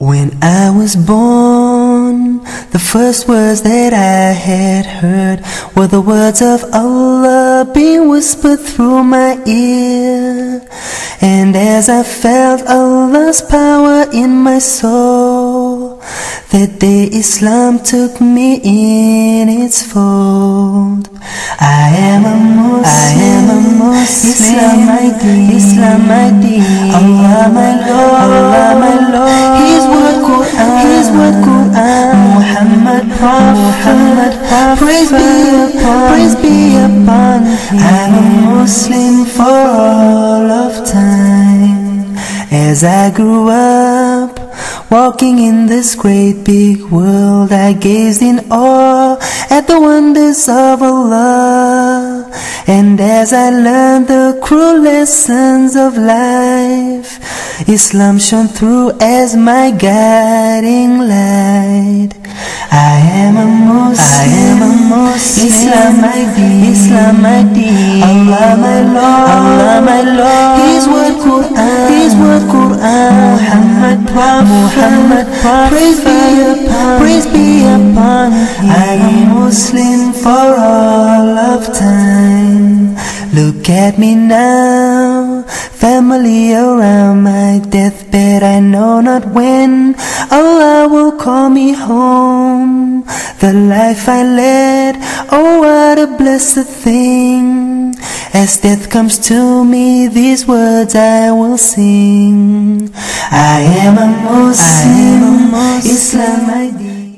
When I was born, the first words that I had heard were the words of Allah being whispered through my ear. And as I felt Allah's power in my soul, that day Islam took me in its fold. I am a Muslim, I am a Muslim, Islam my deen, Islam my deen, oh, Muhammad praise be upon, praise be upon. I'm a Muslim for all of time. As I grew up, Walking in this great big world, I gazed in awe at the wonders of Allah. And as I learned the cruel lessons of life, Islam shone through as my guiding light. I am a Muslim, I am a Muslim, Islam my deen, Islam my deen, Allah my Lord, Allah my Lord, His word Quran, His word Quran, Muhammad Prophet, Muhammad Prophet, praise be upon, praise be upon Him. I'm a Muslim for all of time. Look at me now, family around I know not when Allah will call me home. The life I led, oh what a blessed thing. As death comes to me, these words I will sing. I am a Muslim, Islam I